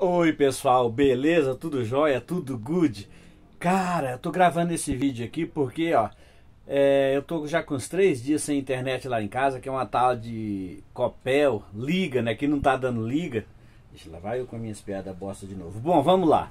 Oi pessoal, beleza? Tudo jóia? Tudo good? Cara, eu tô gravando esse vídeo aqui porque, ó, é, eu tô já com uns três dias sem internet lá em casa, que é uma tal de Copel, liga, né? Que não tá dando liga. Deixa lá, vai eu com as minhas piadas bosta de novo. Bom, vamos lá.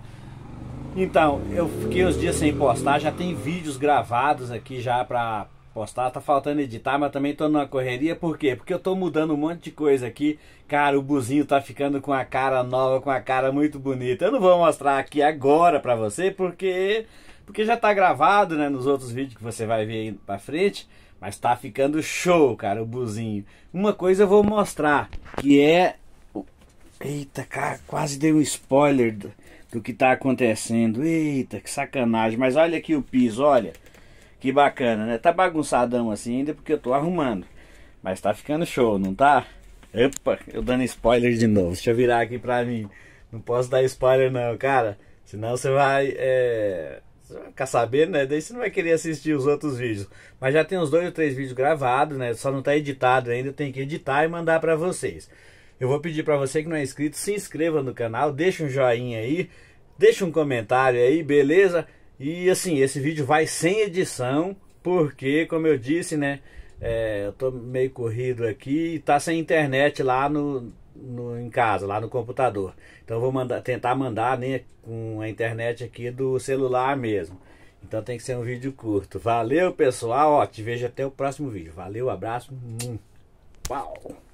Então, eu fiquei uns dias sem postar, já tem vídeos gravados aqui já pra postar, tá faltando editar, mas também tô numa correria, por quê? Porque eu tô mudando um monte de coisa aqui. Cara, o buzinho tá ficando com a cara nova, com a cara muito bonita. Eu não vou mostrar aqui agora pra você, porque porque já tá gravado, né, nos outros vídeos que você vai ver aí pra frente. Mas tá ficando show, cara, o buzinho. Uma coisa eu vou mostrar, que é... Eita, cara, quase dei um spoiler do, do que tá acontecendo. Eita, que sacanagem. Mas olha aqui o piso, olha. Que bacana, né? Tá bagunçadão assim ainda porque eu tô arrumando. Mas tá ficando show, não tá? Epa, eu dando spoiler de novo. Deixa eu virar aqui pra mim. Não posso dar spoiler não, cara. Senão você vai, é... Você vai ficar sabendo, né? Daí você não vai querer assistir os outros vídeos. Mas já tem uns dois ou três vídeos gravados, né? Só não tá editado ainda. Tem que editar e mandar pra vocês. Eu vou pedir pra você que não é inscrito, se inscreva no canal. Deixa um joinha aí. Deixa um comentário aí, beleza? E assim, esse vídeo vai sem edição, porque, como eu disse, né? É, eu tô meio corrido aqui e tá sem internet lá no, no, em casa, lá no computador. Então eu vou mandar, tentar mandar né, com a internet aqui do celular mesmo. Então tem que ser um vídeo curto. Valeu, pessoal. Ó, te vejo até o próximo vídeo. Valeu, abraço. Uau!